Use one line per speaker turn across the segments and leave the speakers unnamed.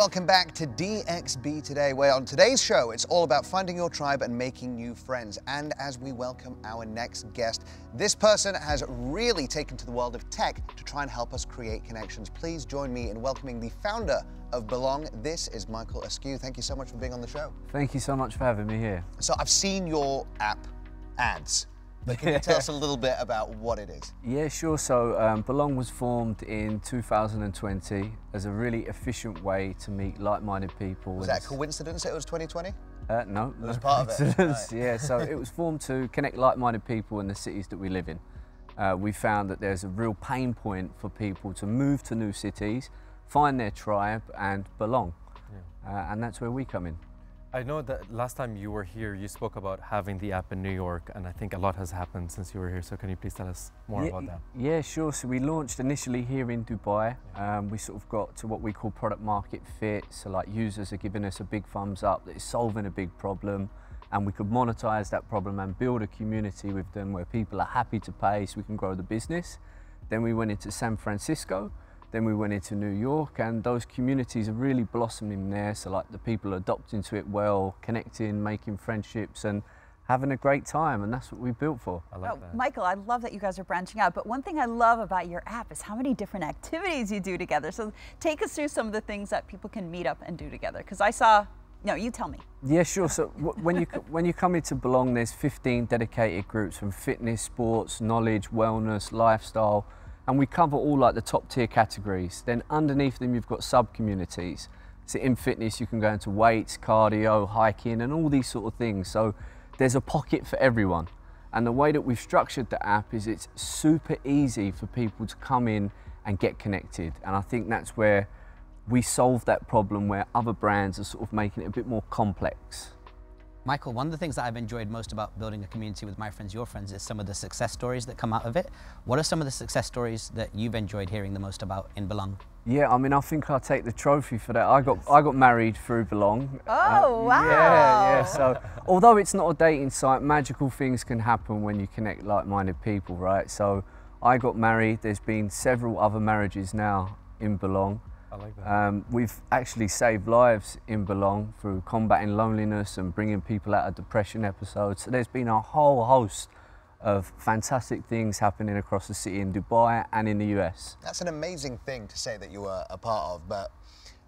welcome back to DXB Today, where on today's show, it's all about finding your tribe and making new friends. And as we welcome our next guest, this person has really taken to the world of tech to try and help us create connections. Please join me in welcoming the founder of Belong. This is Michael Askew. Thank you so much for being on the show.
Thank you so much for having me here.
So I've seen your app ads. But can you tell us a little bit about what it is?
Yeah, sure. So um, Belong was formed in 2020 as a really efficient way to meet like-minded people.
Was that a coincidence it was 2020?
Uh, no,
it was
no
part of it. Right.
Yeah, so it was formed to connect like-minded people in the cities that we live in. Uh, we found that there's a real pain point for people to move to new cities, find their tribe and belong. Yeah. Uh, and that's where we come in.
I know that last time you were here, you spoke about having the app in New York, and I think a lot has happened since you were here. So can you please tell us more
yeah,
about that?
Yeah, sure. So we launched initially here in Dubai. Yeah. Um, we sort of got to what we call product market fit. So like users are giving us a big thumbs up that it's solving a big problem, and we could monetize that problem and build a community with them where people are happy to pay, so we can grow the business. Then we went into San Francisco. Then we went into New York and those communities are really blossoming there. So like the people adopting to it well, connecting, making friendships and having a great time and that's what we built for.
I like oh, that. Michael, I love that you guys are branching out, but one thing I love about your app is how many different activities you do together. So take us through some of the things that people can meet up and do together because I saw no, you tell me.
Yeah, sure. So when you when you come into Belong, there's 15 dedicated groups from fitness, sports, knowledge, wellness, lifestyle, and we cover all like the top tier categories. Then underneath them you've got sub communities. So in fitness you can go into weights, cardio, hiking and all these sort of things. So there's a pocket for everyone. And the way that we've structured the app is it's super easy for people to come in and get connected. And I think that's where we solve that problem where other brands are sort of making it a bit more complex.
Michael, one of the things that I've enjoyed most about building a community with my friends, your friends, is some of the success stories that come out of it. What are some of the success stories that you've enjoyed hearing the most about in Belong?
Yeah, I mean, I think I'll take the trophy for that. I got I got married through Belong.
Oh, uh, wow.
Yeah, yeah. So, although it's not a dating site, magical things can happen when you connect like-minded people, right? So, I got married. There's been several other marriages now in Belong.
I like that.
Um, we've actually saved lives in Belong through combating loneliness and bringing people out of depression episodes. So there's been a whole host of fantastic things happening across the city in Dubai and in the US.
That's an amazing thing to say that you were a part of, but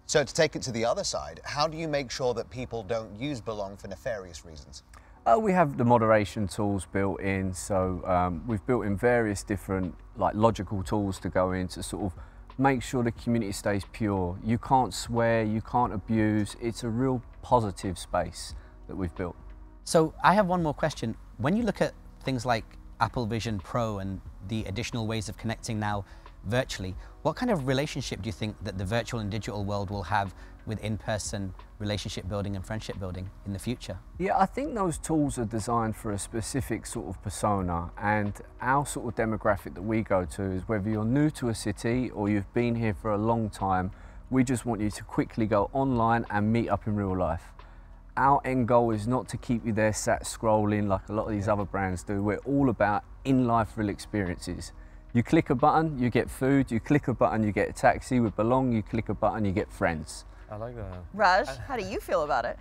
so to take it to the other side, how do you make sure that people don't use Belong for nefarious reasons?
Uh, we have the moderation tools built in, so um, we've built in various different like logical tools to go in to sort of make sure the community stays pure. You can't swear, you can't abuse. It's a real positive space that we've built.
So I have one more question. When you look at things like Apple Vision Pro and the additional ways of connecting now virtually, what kind of relationship do you think that the virtual and digital world will have with in-person relationship building and friendship building in the future?
Yeah, I think those tools are designed for a specific sort of persona and our sort of demographic that we go to is whether you're new to a city or you've been here for a long time, we just want you to quickly go online and meet up in real life. Our end goal is not to keep you there sat scrolling like a lot of these other brands do. We're all about in-life real experiences. You click a button, you get food. You click a button, you get a taxi. With Belong, you click a button, you get friends.
I like that.
Raj, how do you feel about it?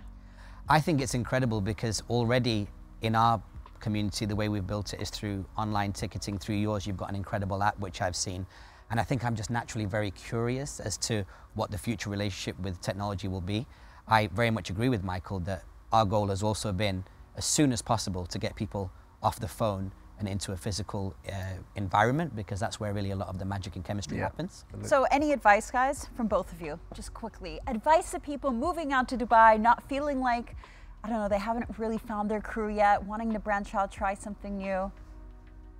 I think it's incredible because already in our community, the way we've built it is through online ticketing. Through yours, you've got an incredible app, which I've seen. And I think I'm just naturally very curious as to what the future relationship with technology will be. I very much agree with Michael that our goal has also been as soon as possible to get people off the phone and into a physical uh, environment because that's where really a lot of the magic and chemistry yeah. happens.
So any advice, guys, from both of you, just quickly, advice to people moving out to Dubai, not feeling like, I don't know, they haven't really found their crew yet, wanting to branch out, try something new.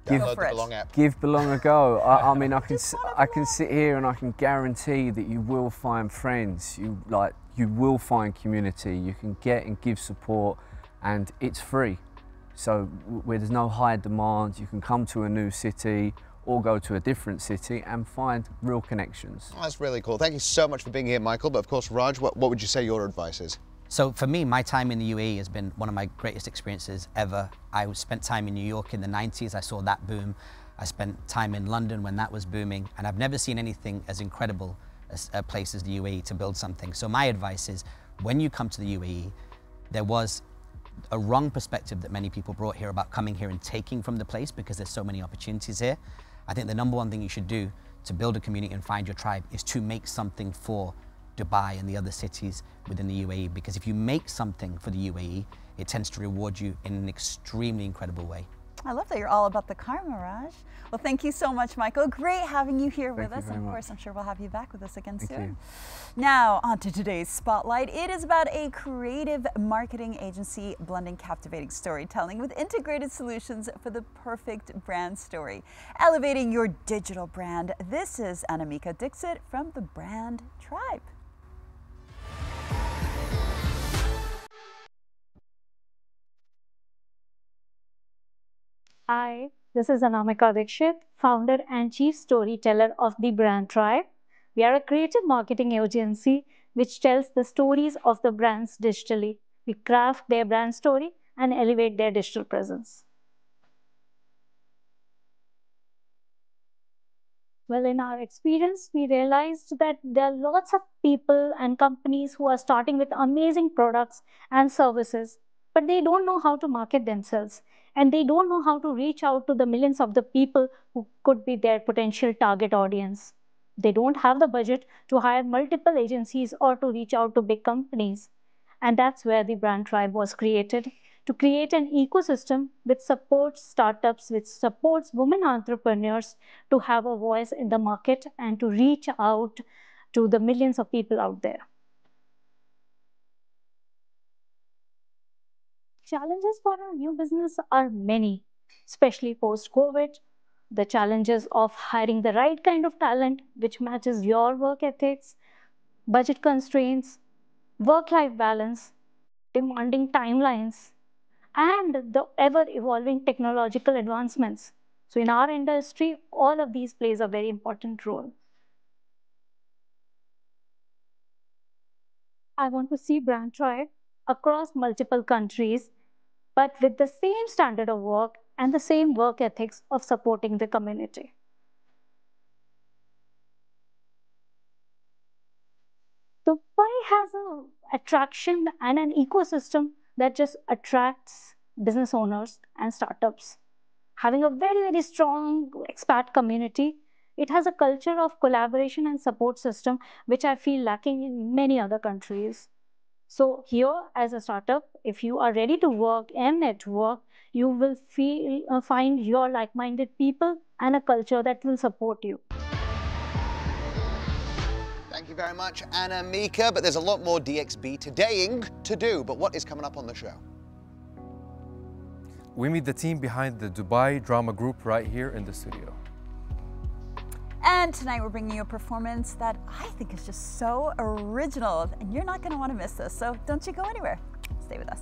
Give, Belong
give Belong a go. I, I mean, I can I can sit here and I can guarantee that you will find friends. You like you will find community. You can get and give support, and it's free. So where there's no high demand, you can come to a new city or go to a different city and find real connections.
Oh, that's really cool. Thank you so much for being here, Michael. But of course, Raj, what, what would you say your advice is?
So for me, my time in the UAE has been one of my greatest experiences ever. I spent time in New York in the 90s. I saw that boom. I spent time in London when that was booming. And I've never seen anything as incredible a, a place as the UAE to build something. So my advice is, when you come to the UAE, there was a wrong perspective that many people brought here about coming here and taking from the place because there's so many opportunities here. I think the number one thing you should do to build a community and find your tribe is to make something for Dubai and the other cities within the UAE because if you make something for the UAE, it tends to reward you in an extremely incredible way.
I love that you're all about the car, Raj. Well, thank you so much, Michael. Great having you here
Thank
with
you
us. And of course,
much.
I'm sure we'll have you back with us again
Thank
soon.
you.
Now, on to today's spotlight. It is about a creative marketing agency blending captivating storytelling with integrated solutions for the perfect brand story. Elevating your digital brand. This is Anamika Dixit from the Brand Tribe.
Hi, this is Anamika Dikshit, founder and chief storyteller of the Brand Tribe. We are a creative marketing agency which tells the stories of the brands digitally. We craft their brand story and elevate their digital presence. Well, in our experience, we realized that there are lots of people and companies who are starting with amazing products and services, but they don't know how to market themselves and they don't know how to reach out to the millions of the people who could be their potential target audience. They don't have the budget to hire multiple agencies or to reach out to big companies. And that's where the Brand Tribe was created to create an ecosystem which supports startups, which supports women entrepreneurs to have a voice in the market and to reach out to the millions of people out there. Challenges for a new business are many, especially post COVID. The challenges of hiring the right kind of talent which matches your work ethics, budget constraints, work life balance, demanding timelines, and the ever evolving technological advancements. So, in our industry, all of these plays a very important role. I want to see Brand Tribe across multiple countries, but with the same standard of work and the same work ethics of supporting the community. Dubai has an attraction and an ecosystem that just attracts business owners and startups. Having a very, very strong expat community, it has a culture of collaboration and support system, which I feel lacking in many other countries. So here, as a startup, if you are ready to work and network, you will feel, uh, find your like-minded people and a culture that will support you.
Thank you very much, Anamika. But there's a lot more DXB todaying to do. But what is coming up on the show?
We meet the team behind the Dubai Drama Group right here in the studio.
And tonight we're bringing you a performance that I think is just so original, and you're not going to want to miss this. So don't you go anywhere. Stay with us.